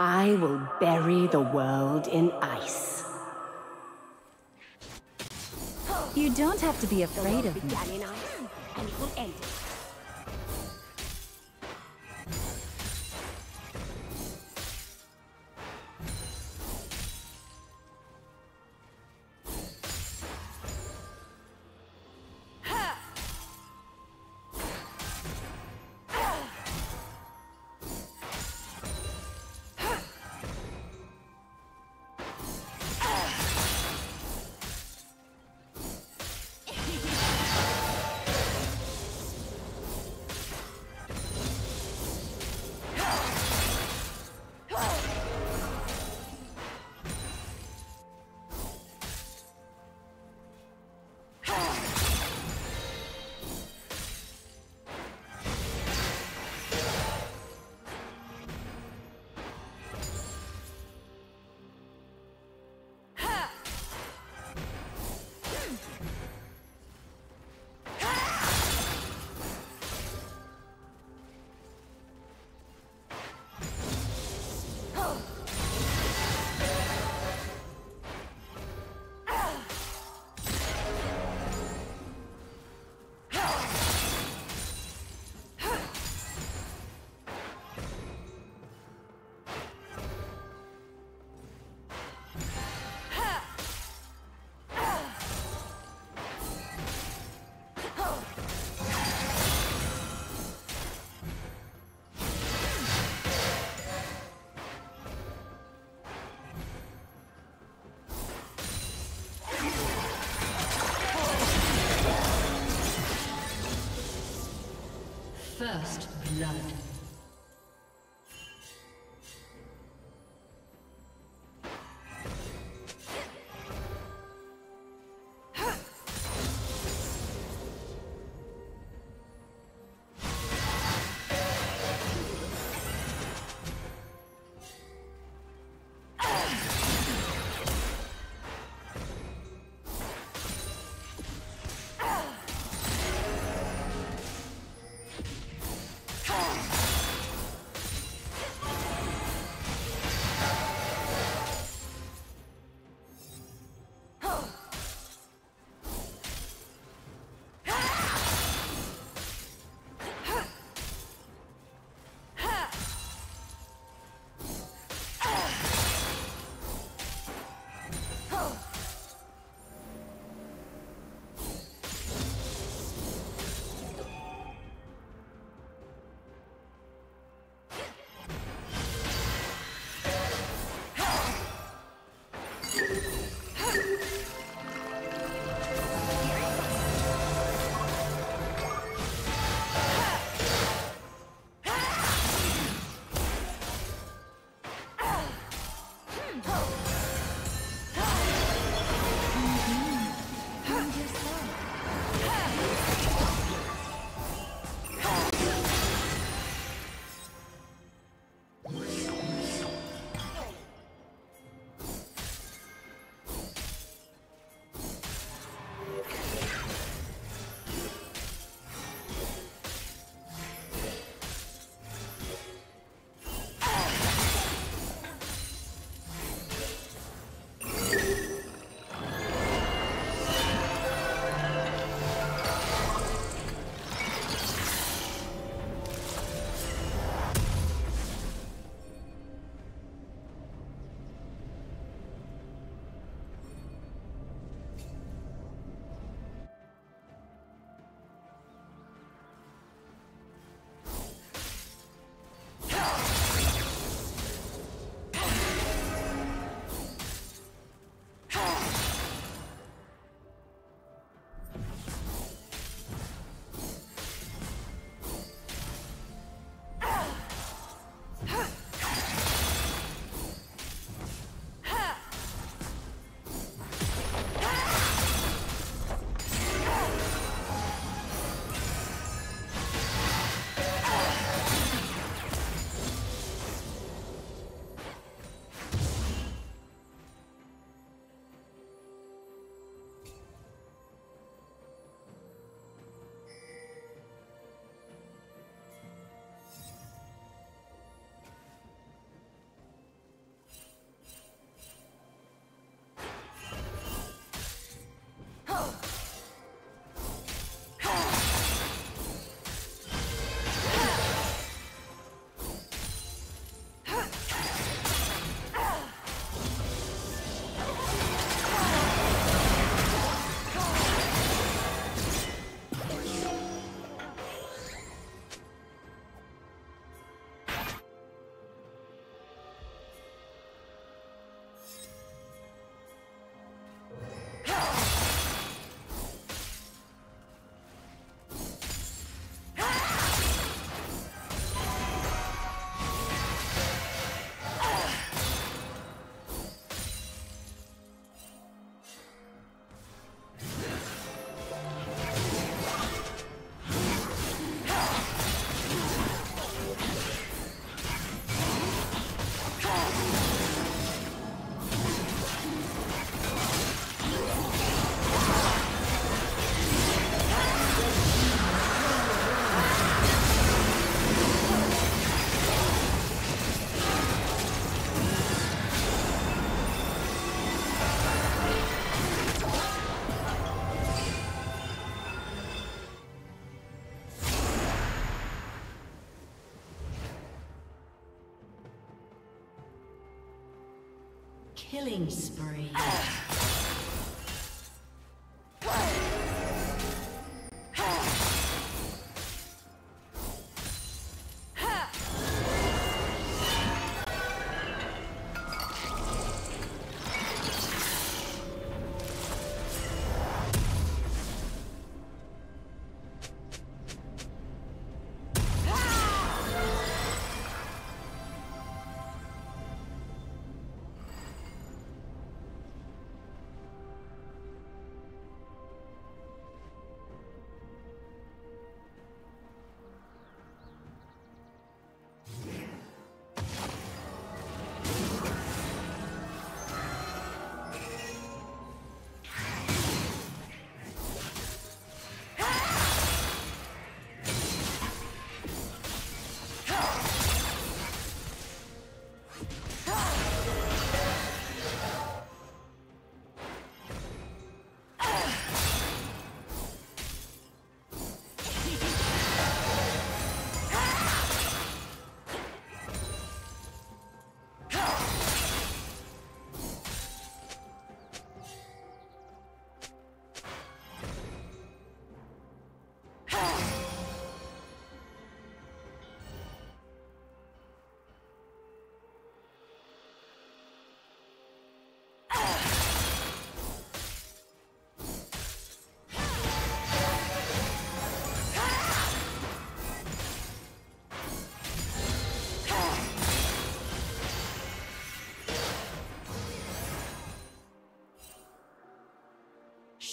I will bury the world in ice. You don't have to be afraid of me. First blood. Killing spree.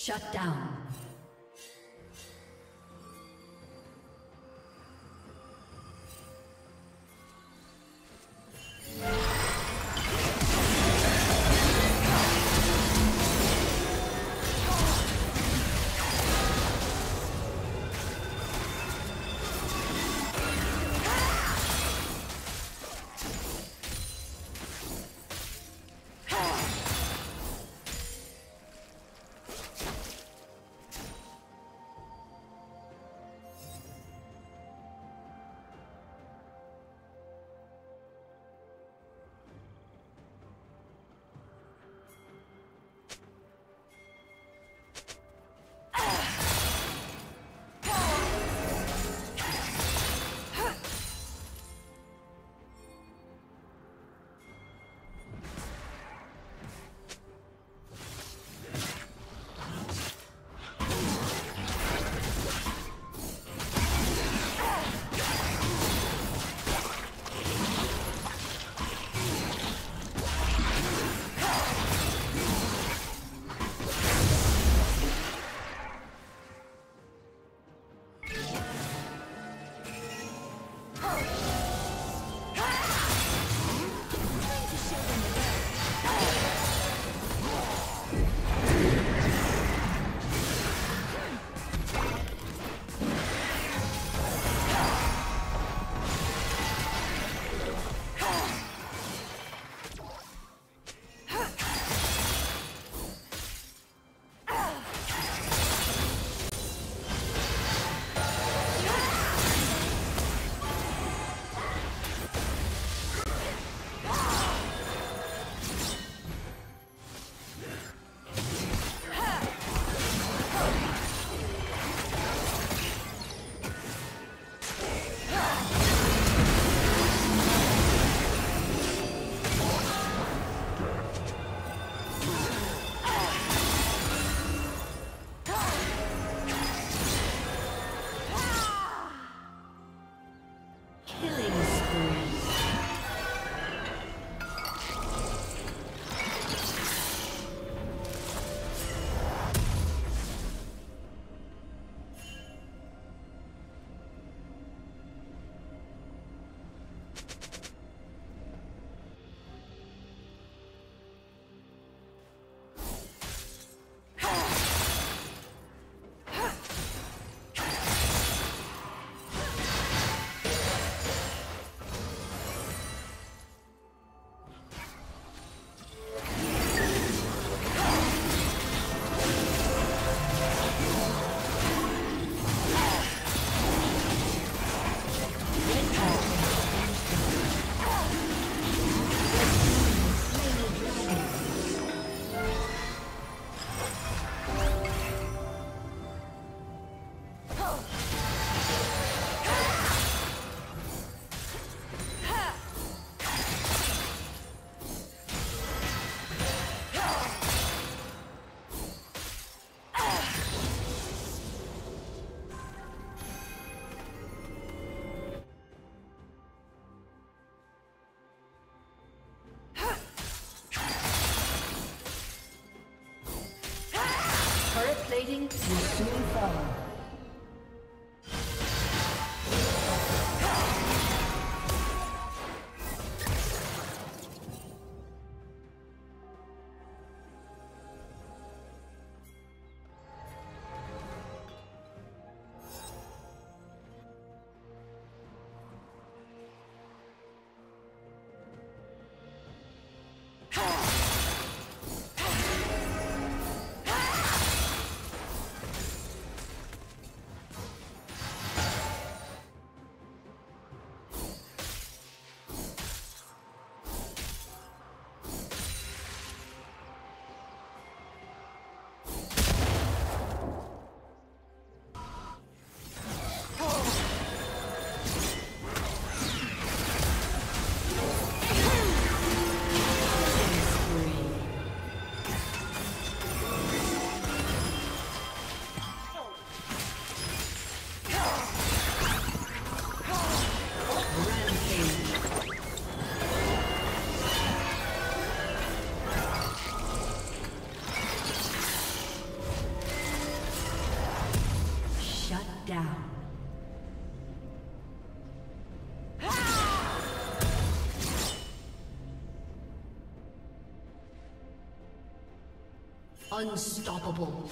Shut down. Unstoppable.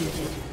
executed.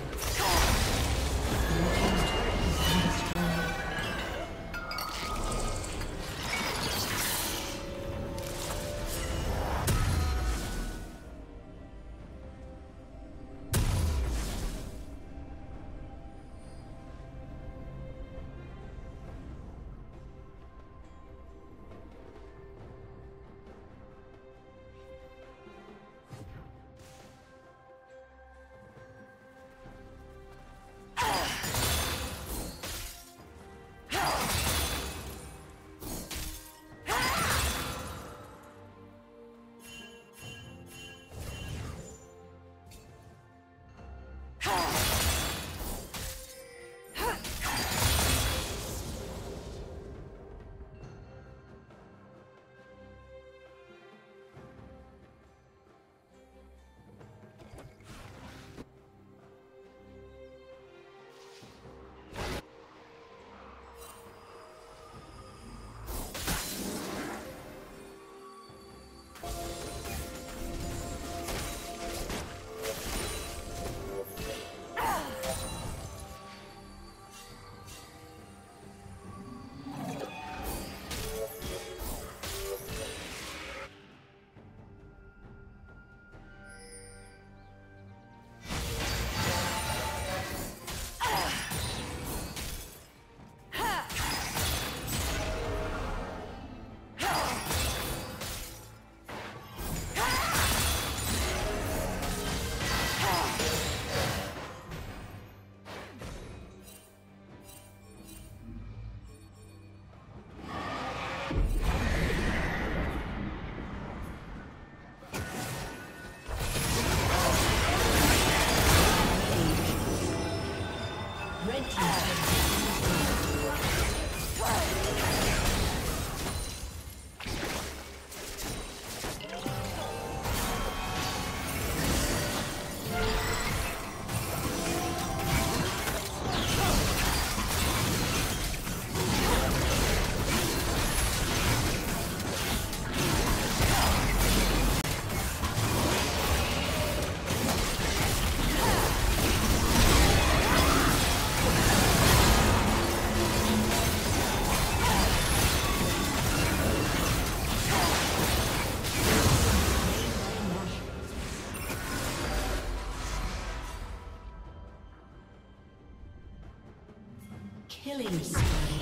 Killing spree.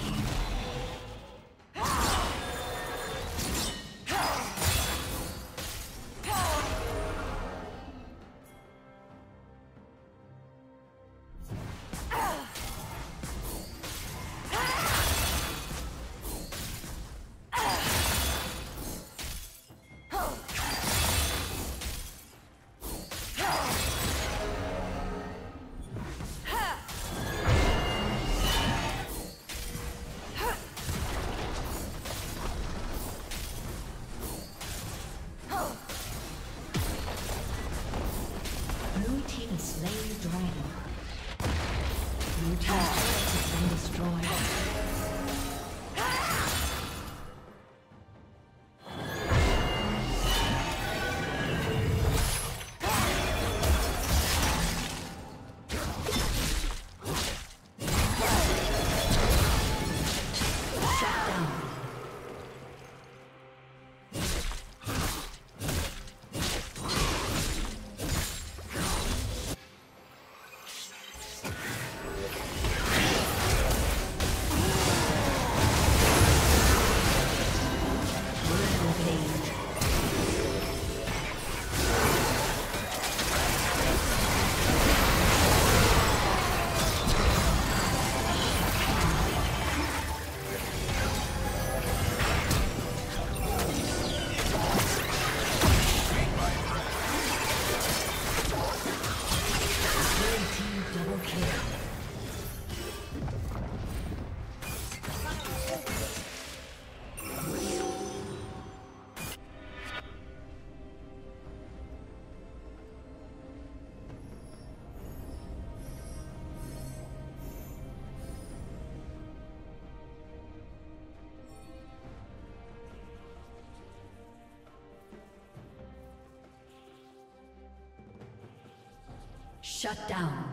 Shut down.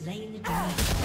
Slain the dragon.